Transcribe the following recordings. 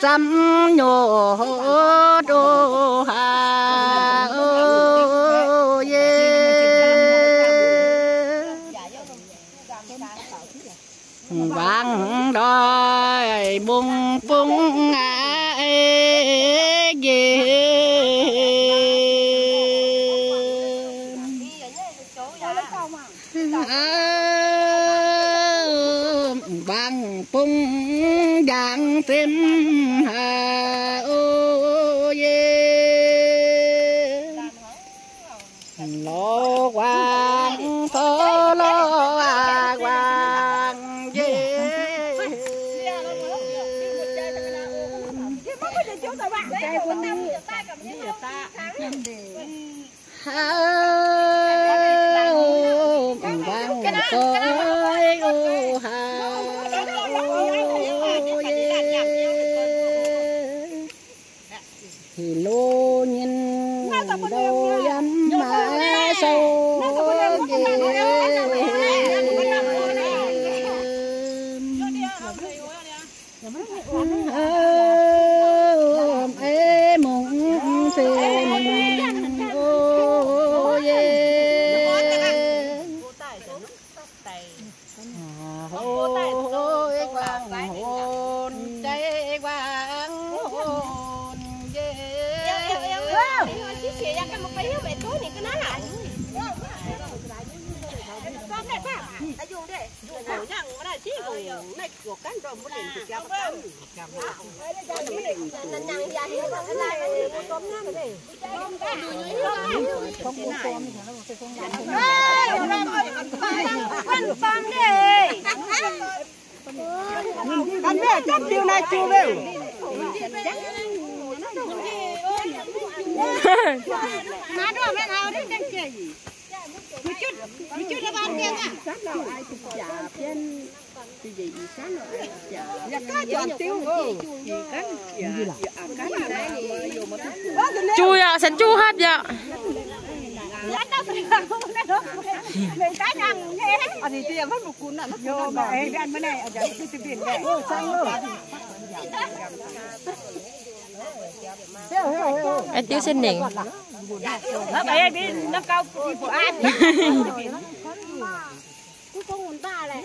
trăm nhổ đô hà ô ye vang đòi bung bằng cung đàn tim hà Con mẹ chắc điều này chú đều. Má đùa mẹ nào đấy đang chơi gì? Một chút, một chút là ban tiếng à? Sáng nào ai cũng chả bên cái gì sáng nào ai cũng chả. Dạ cá chọn tiêu dạ dạ cá vô mà thức. chui à sẵn chu dạ. Anh hết một cuốn là mà em ăn cái này ở đây cái tiền này. Ô sang luôn. ai tiêu xin nỉnh Nó phải đi nó cao đi của ăn.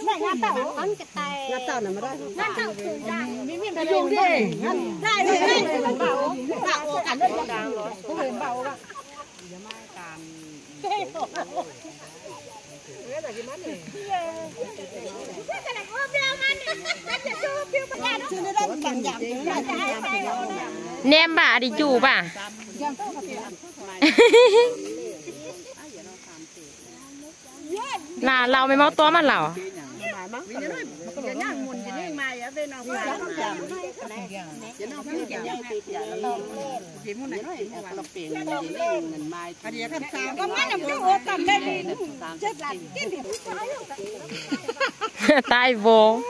Mẹ nhà tàu cái tay. Nhà tàu này mà đây. Nhà tàu từ đàng. Miếng miếng dùng đi. Đây đây đây. Bảo bảo cả đất. Không hề bảo cả. nem bà đi chủ bà là lào mới máu to mà lào cái à? cái tai vô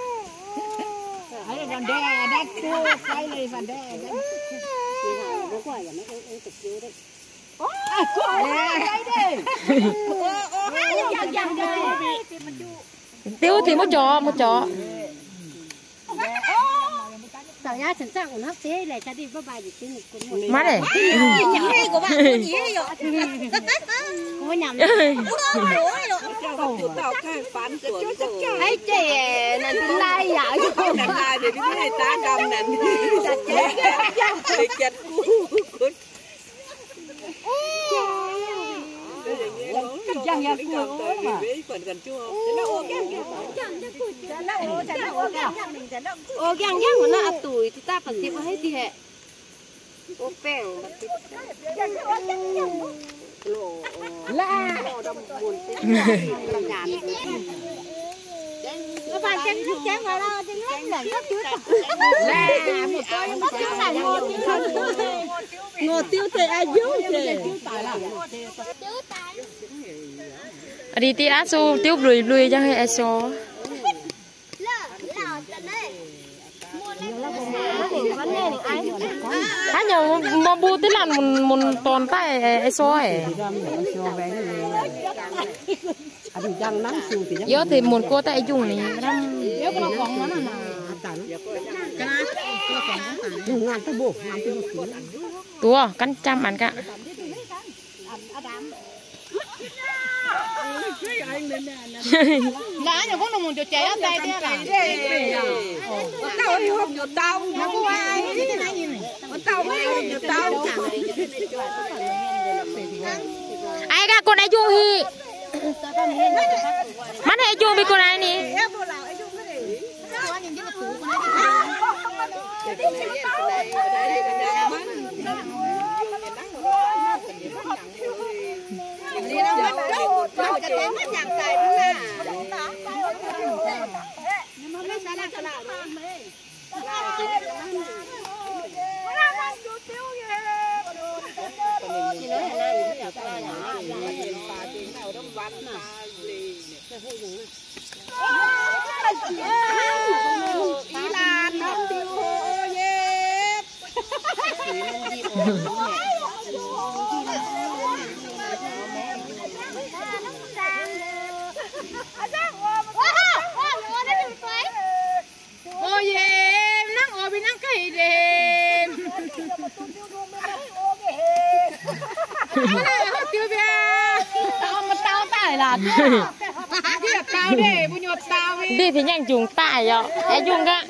tiêu thì một chó một chó Tao nhá sẵn sàng của nó thế này cha đi bye bye thì một con cũng mắt này Nhảy hay của bạn con gì vậy không nhầm ấy chị này Cái lai vậy Dần dần cua mà. Ô gang gang mà. nó tuổi thì ta phải tiếp hết thì hệ. Ô La. các bạn chân thức chân vào đâu chân là rất chứ La một cái rất chứ là ngô ngô tiêu thì ai dấu chứ đi tí á su tiêu lùi lùi cho hay số há nhau mà bu tí là một một toàn tay số ấy. Anh thì giờ thì một cô tay dùng này. Tua cắn trăm ăn cả. Lá nhà có đồng muốn cho trẻ ở đây thế à? Tao đi hôm nhiều tao, nó có ai? Tao đi hôm nhiều tao. Ai ra con này chung hi? Mắt hệ chung với con này nè. Hãy subscribe cho kênh Ghiền Mì Gõ Để không bỏ lỡ những video hấp dẫn đâu đâu cái tiếng nó nhàng dài nữa là chị nói là nam thì được ba nhỏ ý là nó tiêu yeah em nang o bi nang kai dem tiêu bia tao mà tao tải là tao đi tao đi bu nhột tao đi Đi thì nhanh chúng tải rồi em dùng cả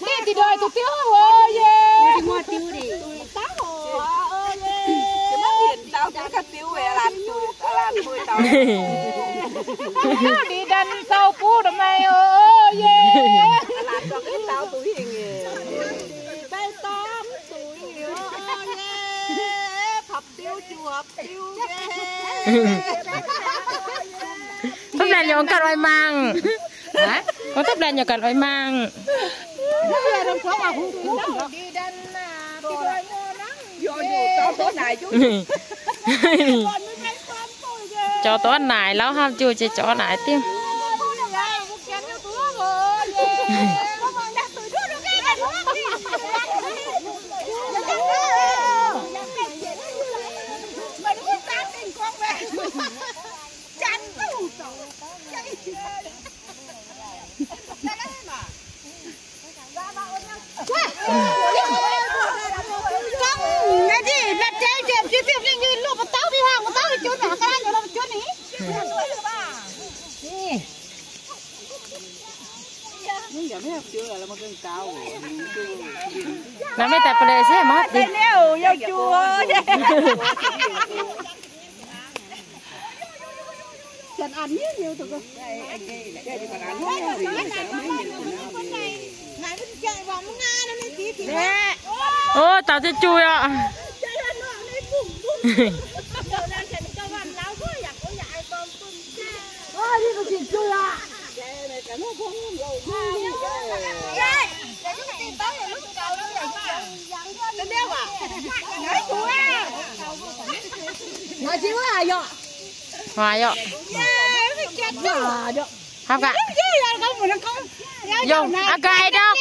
Đi thì đòi tụi tiêu hồ về. mua tiêu đi tao cũng cắt tiêu về làm tụi làm mười tao đi đần tàu cũ đầm này ơi làm cho cái tao túi hình bê tôm túi nhiều thấp đèn nhỏ cần oi mang có thấp đèn nhỏ cần oi mang cho tó nải lão ham chưa chơi chó nải tiêm. tay leo giao chua. Cần ăn nhiều nhiều tụi con? Đây, anh dạ. Ô, tao sẽ chui ạ. Chơi ăn cho bạn láo quá, giặc có dạy con cùng Ô, đi còn chỉ nói chứ là dọ hòa dọ hòa dọ hấp cả. Dùng. À, Ăn cây đâu.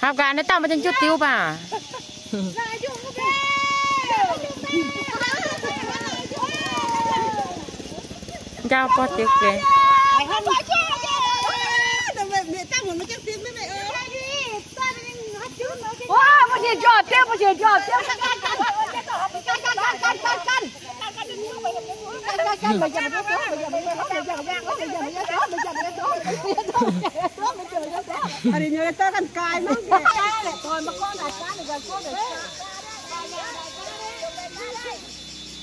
Hấp cả, nó tao mà chân chút tiêu bà chào có tiêu kìa. Tiếp, một chuyện trò tiếp. Căn căn căn căn căn căn căn căn. Ari nhớ ta kan cài nó kìa. Rồi mà con lại cá này rồi con để.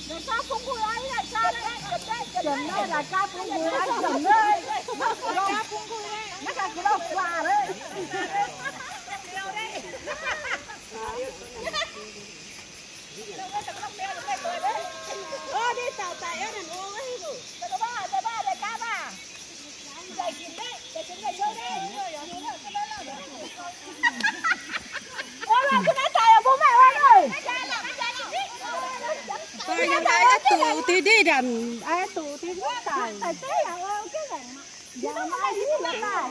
Để cá phun bùi ấy là cá đấy. Chấm đây là cá phun bùi ấy chấm đây. Cá phun bùi ấy. Nó là cái đó quà đấy. Ô đi tàu tại ở đàn ô ấy rồi. Tao ba, tao ba để cá ba. Dạy chín đấy, dạy chín dạy chơi đấy. Ôi mà cái này tại ở bố mẹ bạn ơi. Tôi nhận thấy tụ tí đi đầm, ai tụ tí đi tài. Tài tế là cái này. Dạ mà ai đi là tài.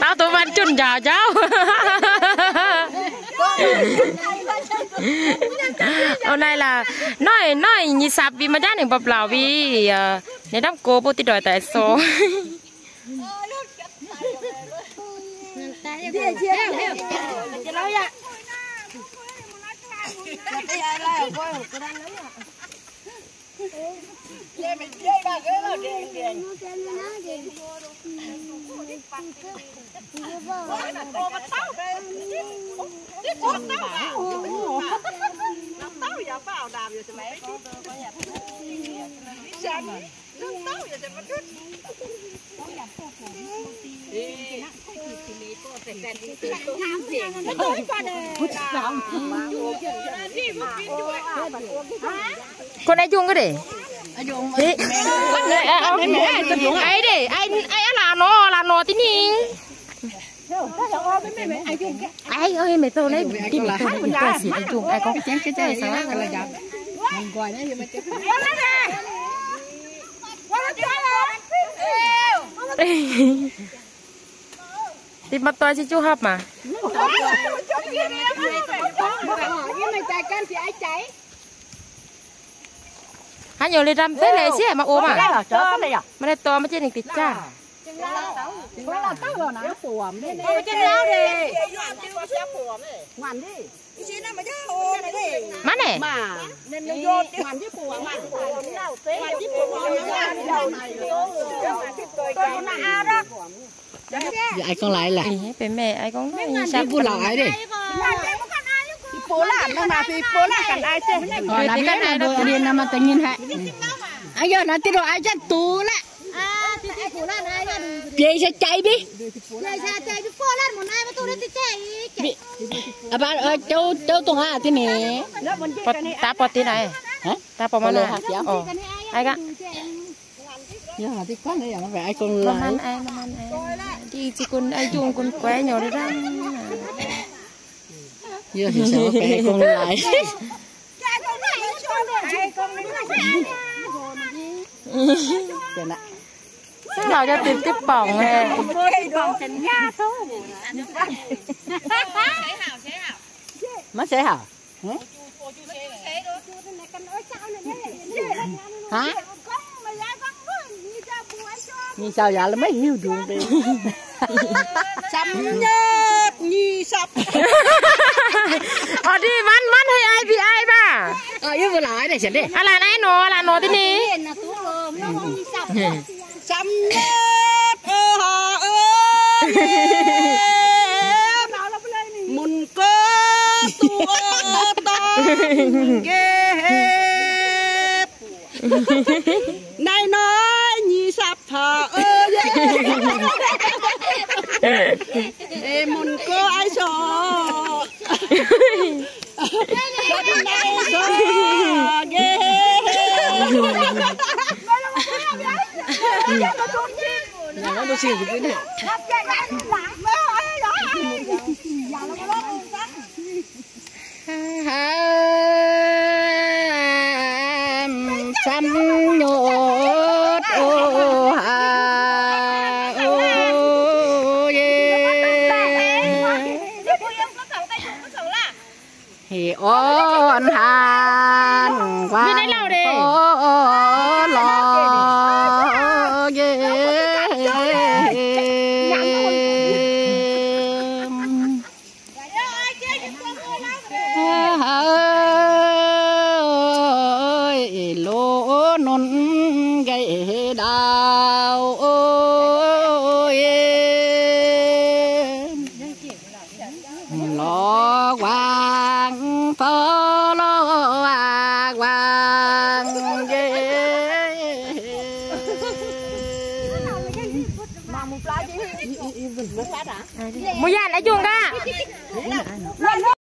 tao tụi chào cháu. Hôm nay là nói nói như sạp vì mà ra này bập lão vì ờ, để đắp cô bố tí đòi tại số. con ai chung cái đi Ai- đi ai ai là nó là nó tí nín ai ơi mày tôi lấy đi mày tôi lấy tôi xịt ai chung ai có cái cái cái sao là giặt đi bắt tôi chứ chú hấp mà hắn nhiều lên răm thế này xí mà ôm à? Mà đây to mà trên này tít cha. Má này. Ai con lại là ai cũng nói sao bu lại đi Bố làm đâu mà thì bố làm cả ai chứ. rồi là cái này đồ điên nằm tự nhiên hả? Ai giờ nó tiêu đồ. Ai chắc? Tú lại là chị sẽ chạy đi. Này ra chạy đi. Bố làm một ai mà tôi đi chạy. à bạn ơi châu châu tung à thế này. Ta pot tí này. Hả? Ta mana hả cháu oh ai gak giờ là cái này nó phải ai con lại. Đi chỉ con ai chung con quay nhỏ đi ra giờ thì sao ai con lại nè. sao cho tìm tiếp bỏng hè Má sẽ hả? Hả? Hả? Như sao dạ là mấy nhiêu đường đi. Chấm nhất nhi sập. ở đi văn văn hay ai bị ai ba Ờ, yêu vừa lại này sẽ đi. à là này nó là nó tí ní Chấm nhất ơ hà ơ. Mun cơ tu ơ ta ghê hẹp. Này nói Ê mun cơ ai sợ. Nhà nó tôi xỉu cái này